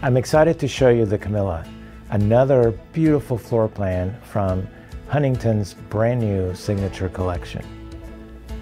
I'm excited to show you the Camilla, another beautiful floor plan from Huntington's brand new signature collection.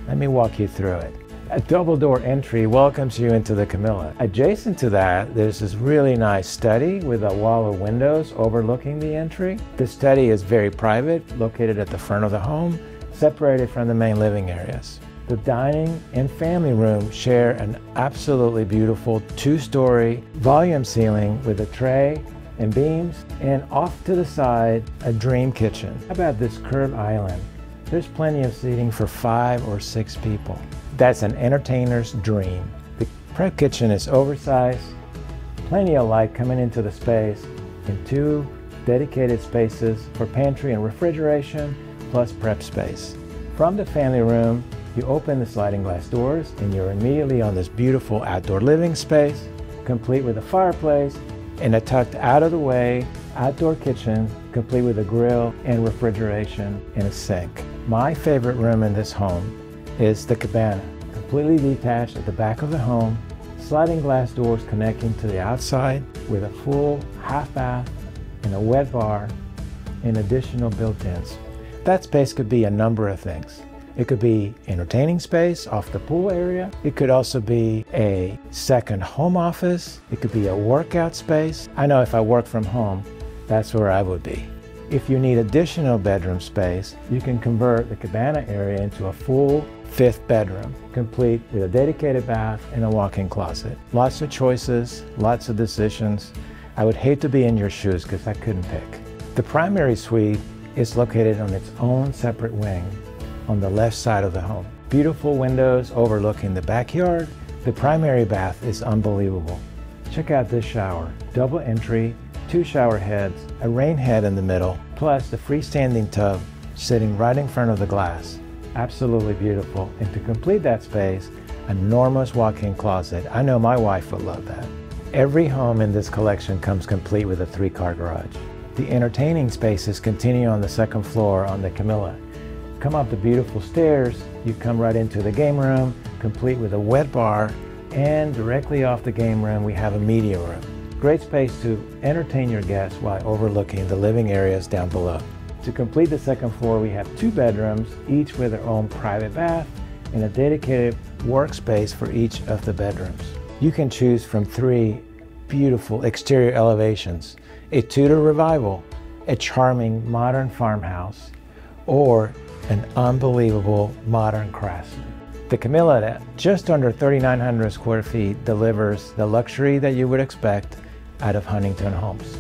Let me walk you through it. A double door entry welcomes you into the Camilla. Adjacent to that, there's this really nice study with a wall of windows overlooking the entry. The study is very private, located at the front of the home, separated from the main living areas. The dining and family room share an absolutely beautiful two-story volume ceiling with a tray and beams, and off to the side, a dream kitchen. How about this curved island? There's plenty of seating for five or six people. That's an entertainer's dream. The prep kitchen is oversized, plenty of light coming into the space, and two dedicated spaces for pantry and refrigeration, plus prep space. From the family room, you open the sliding glass doors and you're immediately on this beautiful outdoor living space, complete with a fireplace and a tucked out of the way outdoor kitchen, complete with a grill and refrigeration and a sink. My favorite room in this home is the cabana, completely detached at the back of the home, sliding glass doors connecting to the outside with a full half bath and a wet bar and additional built-ins. That space could be a number of things. It could be entertaining space off the pool area. It could also be a second home office. It could be a workout space. I know if I work from home, that's where I would be. If you need additional bedroom space, you can convert the cabana area into a full fifth bedroom, complete with a dedicated bath and a walk-in closet. Lots of choices, lots of decisions. I would hate to be in your shoes because I couldn't pick. The primary suite is located on its own separate wing on the left side of the home. Beautiful windows overlooking the backyard. The primary bath is unbelievable. Check out this shower. Double entry, two shower heads, a rain head in the middle, plus the freestanding tub sitting right in front of the glass. Absolutely beautiful. And to complete that space, enormous walk-in closet. I know my wife would love that. Every home in this collection comes complete with a three-car garage. The entertaining spaces continue on the second floor on the Camilla. Come up the beautiful stairs, you come right into the game room, complete with a wet bar, and directly off the game room we have a media room. Great space to entertain your guests while overlooking the living areas down below. To complete the second floor we have two bedrooms, each with their own private bath and a dedicated workspace for each of the bedrooms. You can choose from three beautiful exterior elevations, a Tudor revival, a charming modern farmhouse, or an unbelievable modern craftsman. The Camilla at just under 3,900 square feet delivers the luxury that you would expect out of Huntington Homes.